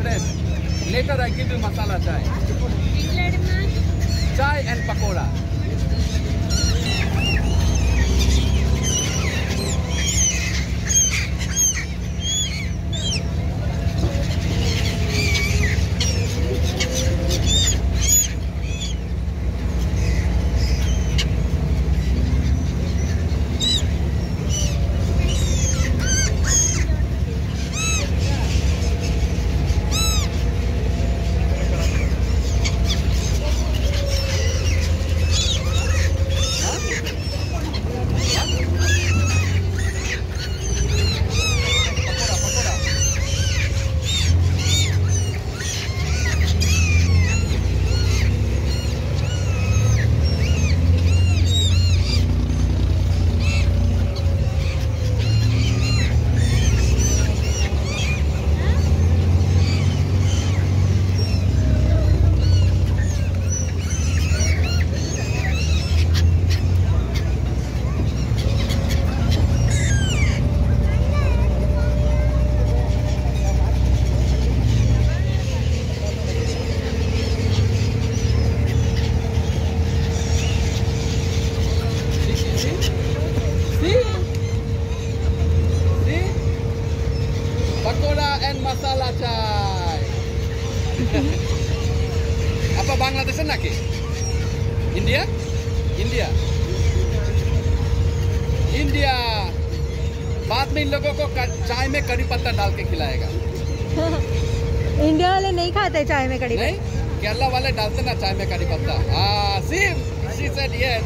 लेकर I give मसाला चाय चाय एंड पकोड़ा চাই আপা বাংলাদেশের নাকি इंडिया इंडिया इंडिया बाद में इन लोगों को क- चाय में करी पत्ता डाल के खिलाएगा इंडिया वाले नहीं खाते चाय में कड़ी नहीं केरला वाले डालते ना चाय में करी पत्ता हाँ सिम शी सेड यस